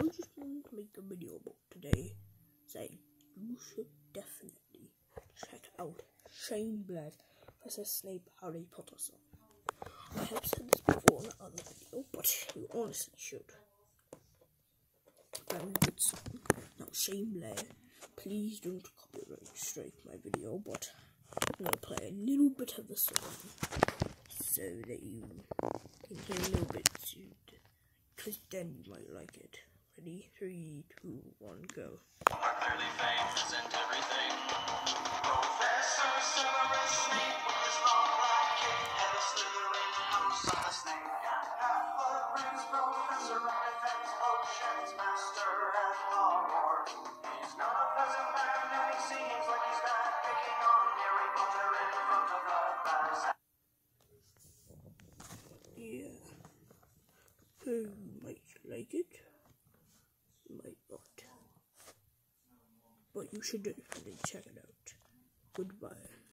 I just wanted to make a video about today saying you should definitely check out Shane Blair versus Snape Harry Potter song. I have said this before in another video, but you honestly should. Very good song. Now Shane Blair, please don't copyright strike my video, but I'm gonna play a little bit of the song so that you can hear a little bit because then you might like it. Ready? Three, two, one, go. Yeah. You might like it. You might not. But you should definitely check it out. Goodbye.